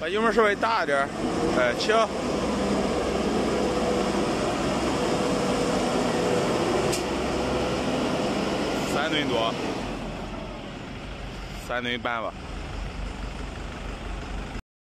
把油门稍微大一点哎起三吨多三吨半吧。